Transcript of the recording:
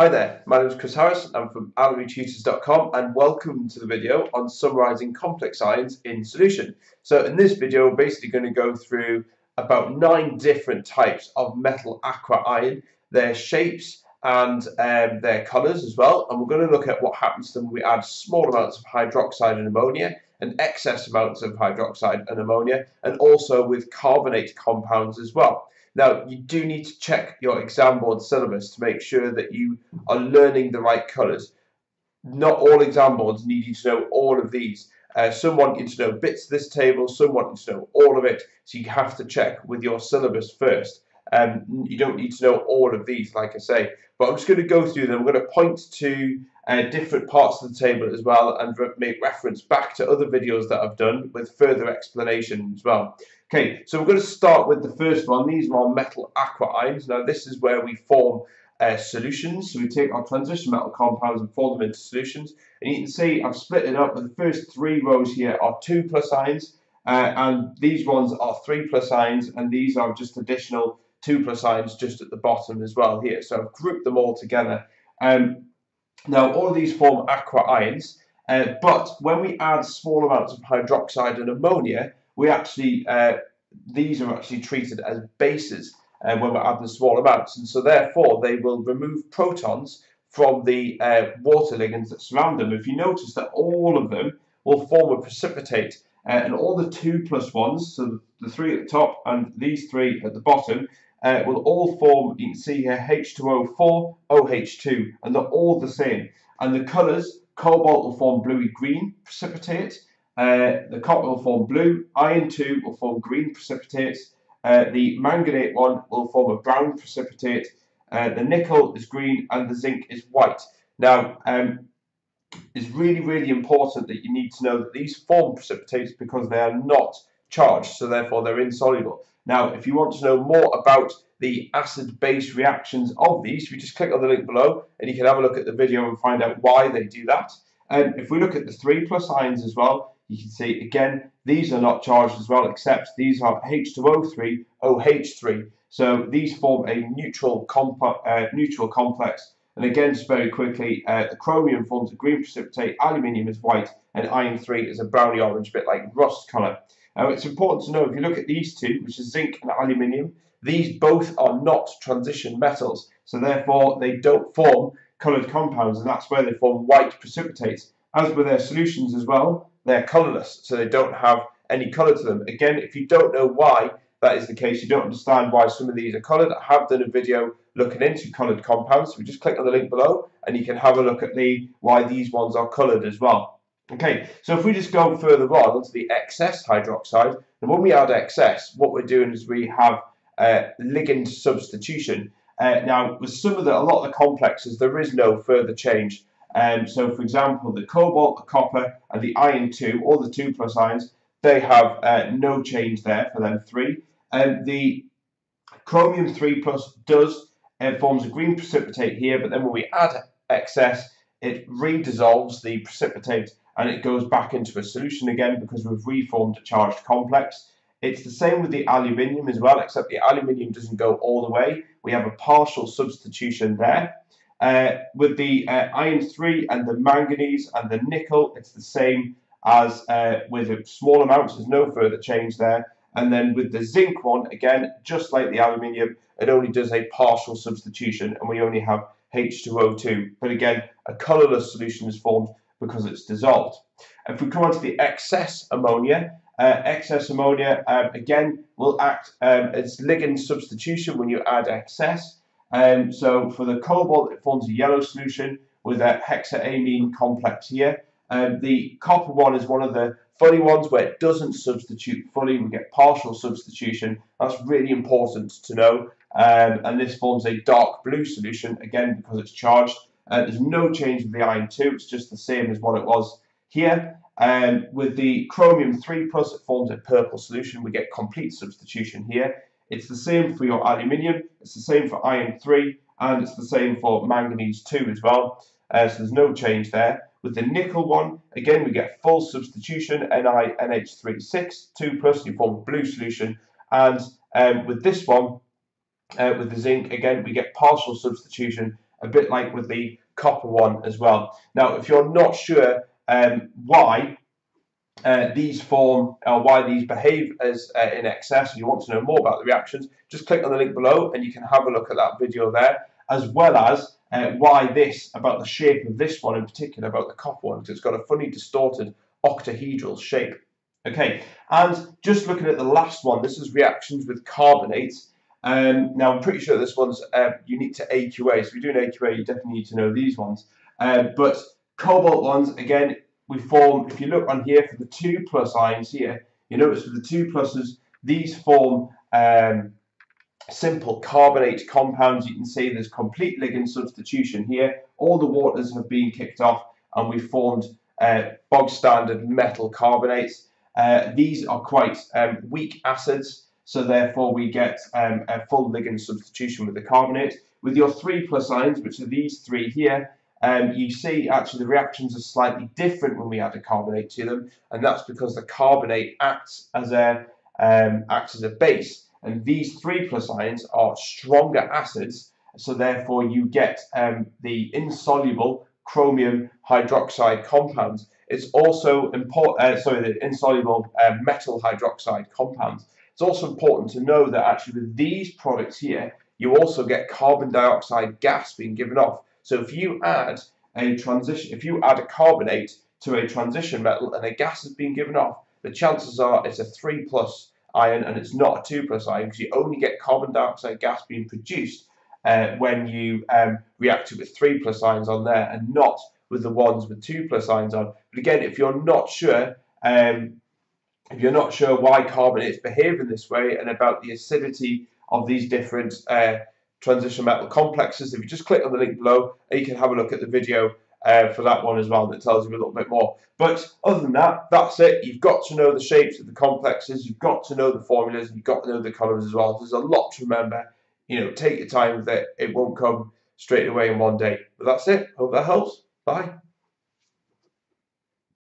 Hi there, my name is Chris Harris, I'm from allerytutors.com and welcome to the video on summarising complex ions in solution. So in this video we're basically going to go through about nine different types of metal aqua ion, their shapes and um, their colours as well and we're going to look at what happens to them when we add small amounts of hydroxide and ammonia and excess amounts of hydroxide and ammonia and also with carbonate compounds as well. Now, you do need to check your exam board syllabus to make sure that you are learning the right colours. Not all exam boards need you to know all of these. Uh, some want you to know bits of this table, some want you to know all of it, so you have to check with your syllabus first. Um, you don't need to know all of these, like I say, but I'm just going to go through them. I'm going to point to uh, different parts of the table as well and re make reference back to other videos that I've done with further explanation as well. Okay, so we're going to start with the first one. These are our metal aqua ions. Now this is where we form uh, solutions. So we take our transition metal compounds and form them into solutions. And you can see I've split it up. The first three rows here are 2 plus ions. Uh, and these ones are 3 plus ions. And these are just additional 2 plus ions just at the bottom as well here. So I've grouped them all together. Um, now, all of these form aqua ions, uh, but when we add small amounts of hydroxide and ammonia, we actually, uh, these are actually treated as bases uh, when we're adding small amounts, and so therefore they will remove protons from the uh, water ligands that surround them. If you notice that all of them will form a precipitate, uh, and all the 2 plus ones, so the three at the top and these three at the bottom, uh, will all form, you can see here, H2O4, OH2, and they're all the same. And the colours, cobalt will form bluey green precipitate, uh, the copper will form blue, iron 2 will form green precipitates, uh, the manganate one will form a brown precipitate, uh, the nickel is green, and the zinc is white. Now, um, it's really, really important that you need to know that these form precipitates because they are not charged, so therefore they're insoluble. Now, if you want to know more about the acid-base reactions of these, you just click on the link below and you can have a look at the video and find out why they do that. And if we look at the 3 plus ions as well, you can see again, these are not charged as well, except these are H2O3, OH3. So these form a neutral, comp uh, neutral complex. And again, just very quickly, uh, the chromium forms a green precipitate, aluminium is white, and iron 3 is a browny orange, bit like rust colour. Now it's important to know if you look at these two, which is zinc and aluminium, these both are not transition metals, so therefore they don't form coloured compounds, and that's where they form white precipitates. As with their solutions as well, they're colourless, so they don't have any colour to them. Again, if you don't know why that is the case, you don't understand why some of these are coloured, I have done a video looking into coloured compounds, so we just click on the link below and you can have a look at the why these ones are coloured as well. Okay, so if we just go further on onto the excess hydroxide, and when we add excess, what we're doing is we have uh, ligand substitution. Uh, now, with some of the, a lot of the complexes, there is no further change. Um, so, for example, the cobalt, the copper, and the iron 2, all the 2 plus ions, they have uh, no change there for them three. Um, the chromium 3 plus does, it forms a green precipitate here, but then when we add excess, it redissolves the precipitate and it goes back into a solution again because we've reformed a charged complex. It's the same with the aluminium as well, except the aluminium doesn't go all the way. We have a partial substitution there. Uh, with the uh, iron 3 and the manganese and the nickel, it's the same as uh, with small amounts, there's no further change there. And then with the zinc one, again, just like the aluminium, it only does a partial substitution and we only have H2O2. But again, a colourless solution is formed because it's dissolved. If we come on to the excess ammonia, uh, excess ammonia um, again will act um, as ligand substitution when you add excess. Um, so for the cobalt, it forms a yellow solution with a hexaammine complex here. Um, the copper one is one of the funny ones where it doesn't substitute fully. We get partial substitution. That's really important to know. Um, and this forms a dark blue solution, again, because it's charged. Uh, there's no change with the iron 2, it's just the same as what it was here. Um, with the chromium 3 plus, it forms a purple solution. We get complete substitution here. It's the same for your aluminium, it's the same for iron 3, and it's the same for manganese 2 as well. Uh, so there's no change there. With the nickel one, again, we get full substitution, NiNH36, 2 plus, you form blue solution. And um, with this one, uh, with the zinc, again, we get partial substitution, a bit like with the copper one as well. Now, if you're not sure um, why uh, these form or why these behave as uh, in excess, you want to know more about the reactions, just click on the link below and you can have a look at that video there, as well as uh, why this, about the shape of this one in particular, about the copper one, because it's got a funny distorted octahedral shape. Okay, and just looking at the last one, this is reactions with carbonates. Um, now, I'm pretty sure this one's uh, unique to AQA, so if you're doing AQA, you definitely need to know these ones. Uh, but cobalt ones, again, we form, if you look on here for the two plus ions here, you notice for the two pluses, these form um, simple carbonate compounds. You can see there's complete ligand substitution here. All the waters have been kicked off and we formed uh, bog standard metal carbonates. Uh, these are quite um, weak acids, so therefore we get um, a full ligand substitution with the carbonate. With your 3 plus ions, which are these three here, um, you see actually the reactions are slightly different when we add a carbonate to them, and that's because the carbonate acts as a um, acts as a base, and these 3 plus ions are stronger acids, so therefore you get um, the insoluble chromium hydroxide compounds. It's also important, uh, sorry, the insoluble uh, metal hydroxide compounds. It's also important to know that actually with these products here, you also get carbon dioxide gas being given off. So if you add a transition, if you add a carbonate to a transition metal and a gas has been given off, the chances are it's a 3 plus ion and it's not a 2 plus ion because you only get carbon dioxide gas being produced uh, when you um, react it with 3 plus ions on there and not with the ones with 2 plus ions on. But again, if you're not sure, um, if you're not sure why carbonates behave in this way and about the acidity of these different uh, transition metal complexes, if you just click on the link below, you can have a look at the video uh, for that one as well that tells you a little bit more. But other than that, that's it. You've got to know the shapes of the complexes, you've got to know the formulas, you've got to know the colours as well. There's a lot to remember. You know, take your time with it. It won't come straight away in one day. But that's it. Hope that helps. Bye.